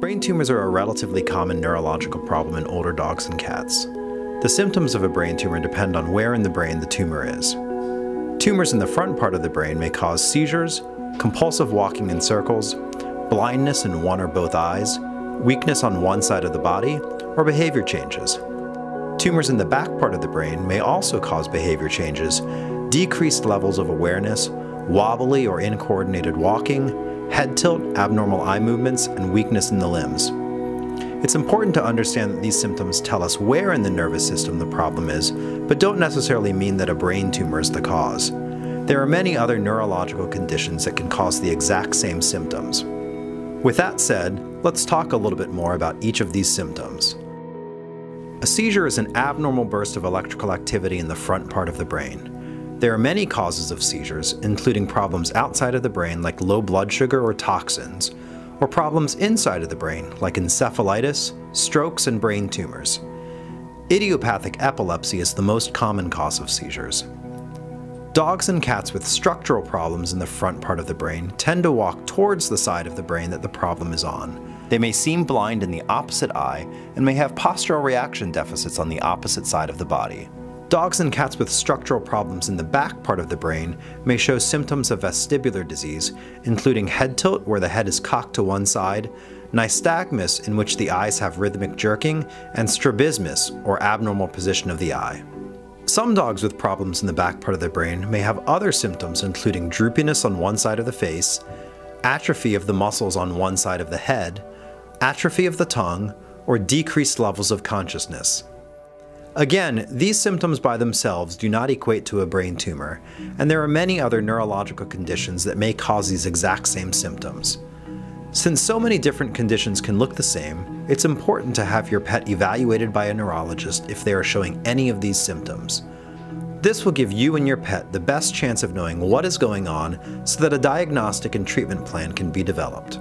Brain tumors are a relatively common neurological problem in older dogs and cats. The symptoms of a brain tumor depend on where in the brain the tumor is. Tumors in the front part of the brain may cause seizures, compulsive walking in circles, blindness in one or both eyes, weakness on one side of the body, or behavior changes. Tumors in the back part of the brain may also cause behavior changes, decreased levels of awareness, wobbly or incoordinated walking, head tilt, abnormal eye movements, and weakness in the limbs. It's important to understand that these symptoms tell us where in the nervous system the problem is, but don't necessarily mean that a brain tumor is the cause. There are many other neurological conditions that can cause the exact same symptoms. With that said, let's talk a little bit more about each of these symptoms. A seizure is an abnormal burst of electrical activity in the front part of the brain. There are many causes of seizures, including problems outside of the brain like low blood sugar or toxins, or problems inside of the brain, like encephalitis, strokes, and brain tumors. Idiopathic epilepsy is the most common cause of seizures. Dogs and cats with structural problems in the front part of the brain tend to walk towards the side of the brain that the problem is on. They may seem blind in the opposite eye and may have postural reaction deficits on the opposite side of the body. Dogs and cats with structural problems in the back part of the brain may show symptoms of vestibular disease, including head tilt where the head is cocked to one side, nystagmus in which the eyes have rhythmic jerking, and strabismus or abnormal position of the eye. Some dogs with problems in the back part of the brain may have other symptoms including droopiness on one side of the face, atrophy of the muscles on one side of the head, atrophy of the tongue, or decreased levels of consciousness. Again, these symptoms by themselves do not equate to a brain tumor, and there are many other neurological conditions that may cause these exact same symptoms. Since so many different conditions can look the same, it's important to have your pet evaluated by a neurologist if they are showing any of these symptoms. This will give you and your pet the best chance of knowing what is going on so that a diagnostic and treatment plan can be developed.